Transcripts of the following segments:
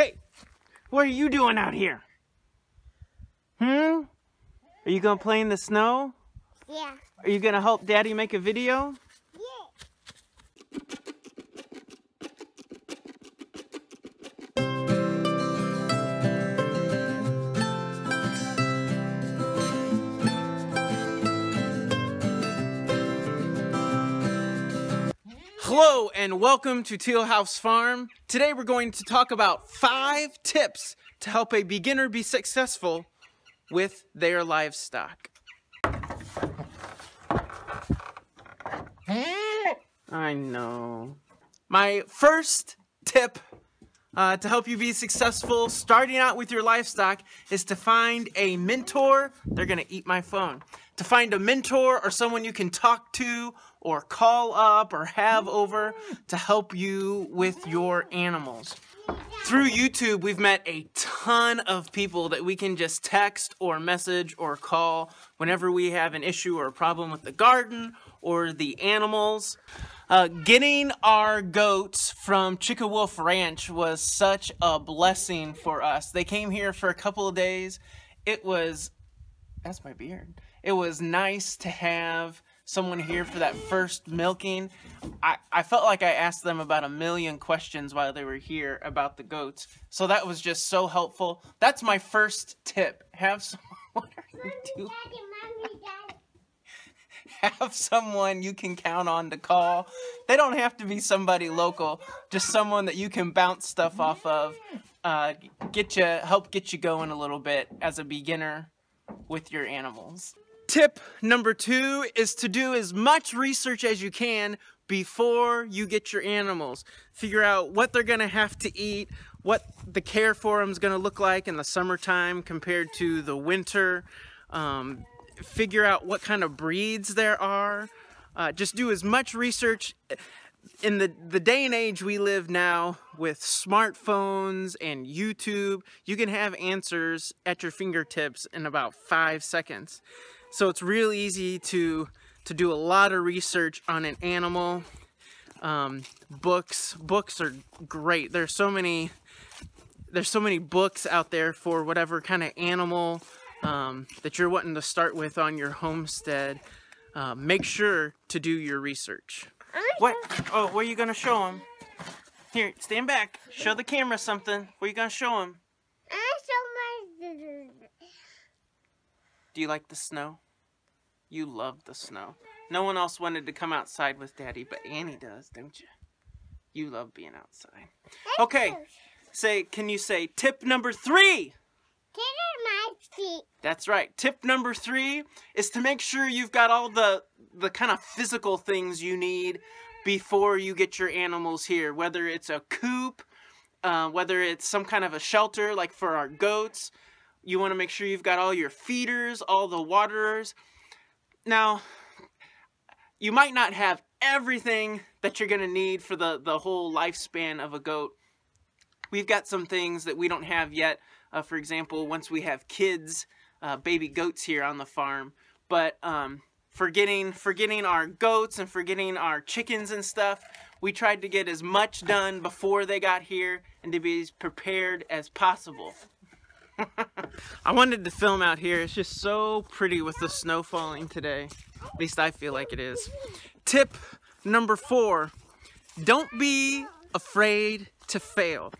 Hey, what are you doing out here? Hmm? Are you gonna play in the snow? Yeah. Are you gonna help Daddy make a video? Yeah. Hello and welcome to Teal House Farm. Today we're going to talk about five tips to help a beginner be successful with their livestock. I know. My first tip uh, to help you be successful starting out with your livestock is to find a mentor. They're going to eat my phone. To find a mentor or someone you can talk to or call up or have over to help you with your animals. Through YouTube, we've met a ton of people that we can just text or message or call whenever we have an issue or a problem with the garden or the animals. Uh, getting our goats from Chicka Wolf Ranch was such a blessing for us. They came here for a couple of days. It was, that's my beard. It was nice to have someone here for that first milking. I, I felt like I asked them about a million questions while they were here about the goats. So that was just so helpful. That's my first tip. Have some, what are you doing? Have someone you can count on to call. They don't have to be somebody local, just someone that you can bounce stuff off of. Uh, get you help get you going a little bit as a beginner with your animals. Tip number two is to do as much research as you can before you get your animals. Figure out what they're gonna have to eat, what the care for them is gonna look like in the summertime compared to the winter. Um, figure out what kind of breeds there are. Uh, just do as much research. In the, the day and age we live now with smartphones and YouTube, you can have answers at your fingertips in about five seconds. So it's real easy to, to do a lot of research on an animal. Um, books, books are great. There's so many, there's so many books out there for whatever kind of animal um, that you're wanting to start with on your homestead, uh, make sure to do your research. What? Oh, what are you gonna show him? Here, stand back. Show the camera something. What are you gonna show him? I show my. Do you like the snow? You love the snow. No one else wanted to come outside with Daddy, but Annie does, don't you? You love being outside. Okay, say, can you say tip number three? That's right. Tip number three is to make sure you've got all the the kind of physical things you need before you get your animals here. Whether it's a coop, uh, whether it's some kind of a shelter like for our goats. You want to make sure you've got all your feeders, all the waterers. Now, you might not have everything that you're going to need for the, the whole lifespan of a goat. We've got some things that we don't have yet. Uh, for example, once we have kids, uh, baby goats here on the farm. But um, for getting for getting our goats and forgetting our chickens and stuff, we tried to get as much done before they got here and to be as prepared as possible. I wanted to film out here. It's just so pretty with the snow falling today. At least I feel like it is. Tip number four, don't be afraid to fail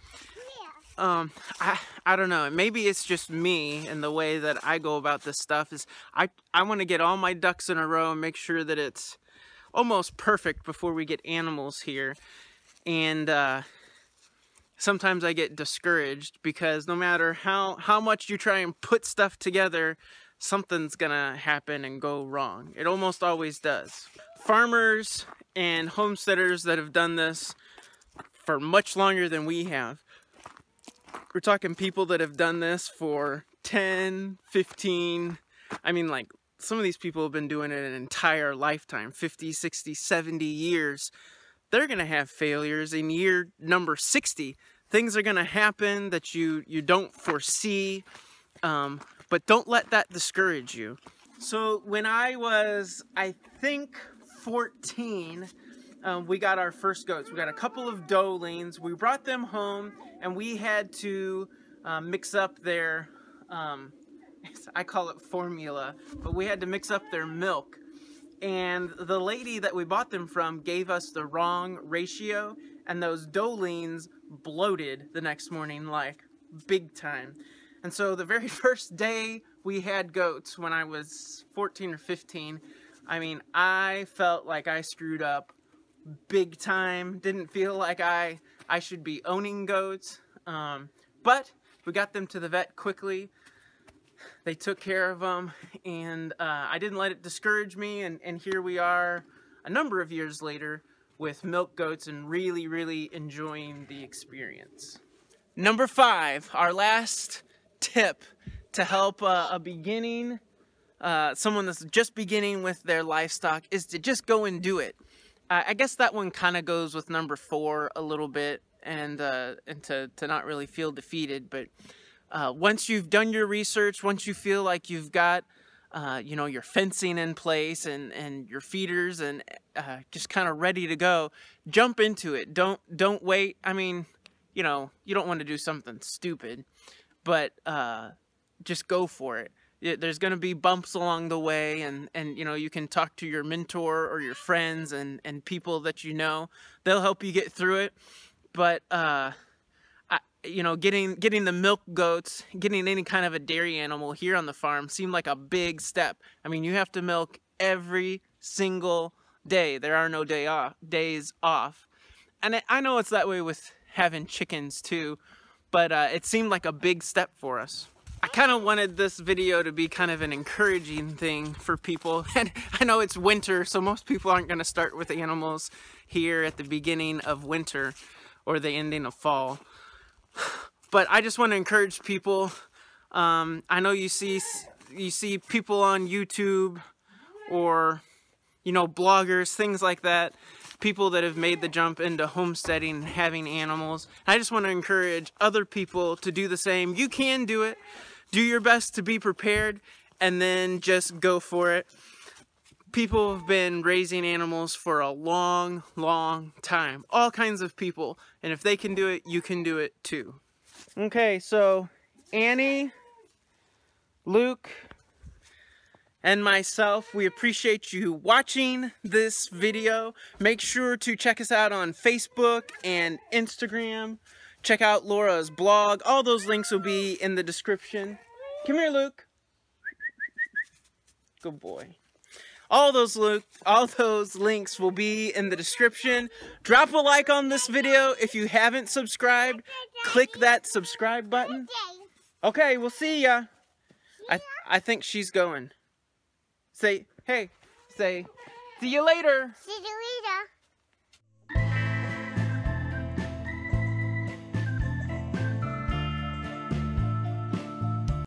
um i i don't know maybe it's just me and the way that i go about this stuff is i i want to get all my ducks in a row and make sure that it's almost perfect before we get animals here. And uh sometimes i get discouraged because no matter how how much you try and put stuff together something's gonna happen and go wrong. It almost always does. Farmers and homesteaders that have done this for much longer than we have we're talking people that have done this for 10, 15, I mean like some of these people have been doing it an entire lifetime, 50, 60, 70 years. They're going to have failures in year number 60. Things are going to happen that you, you don't foresee, um, but don't let that discourage you. So when I was, I think, 14, um, we got our first goats. We got a couple of doelings. We brought them home, and we had to uh, mix up their, um, I call it formula, but we had to mix up their milk. And the lady that we bought them from gave us the wrong ratio, and those doelings bloated the next morning like big time. And so the very first day we had goats when I was 14 or 15, I mean, I felt like I screwed up big time. Didn't feel like I I should be owning goats. Um, but we got them to the vet quickly. They took care of them, and uh, I didn't let it discourage me. And, and here we are, a number of years later, with milk goats and really, really enjoying the experience. Number five, our last tip to help uh, a beginning, uh, someone that's just beginning with their livestock, is to just go and do it. I guess that one kind of goes with number four a little bit, and uh, and to to not really feel defeated. But uh, once you've done your research, once you feel like you've got uh, you know your fencing in place and and your feeders and uh, just kind of ready to go, jump into it. Don't don't wait. I mean, you know, you don't want to do something stupid, but uh, just go for it there's going to be bumps along the way and and you know you can talk to your mentor or your friends and and people that you know. They'll help you get through it. But uh you know getting getting the milk goats getting any kind of a dairy animal here on the farm seemed like a big step. I mean you have to milk every single day. There are no day off days off. And i know it's that way with having chickens too but uh, it seemed like a big step for us I kind of wanted this video to be kind of an encouraging thing for people. And I know it's winter, so most people aren't going to start with animals here at the beginning of winter or the ending of fall. But I just want to encourage people. Um, I know you see you see people on YouTube or you know bloggers, things like that. People that have made the jump into homesteading, having animals. I just want to encourage other people to do the same. You can do it do your best to be prepared and then just go for it. People have been raising animals for a long, long time. All kinds of people. And if they can do it, you can do it too. Okay, so Annie, Luke, and myself, we appreciate you watching this video. Make sure to check us out on Facebook and Instagram. Check out Laura's blog. All those links will be in the description. Come here, Luke. Good boy. All those Luke, all those links will be in the description. Drop a like on this video if you haven't subscribed. Click that subscribe button. Okay, we'll see ya. I I think she's going. Say, hey, say, see you later. See you later.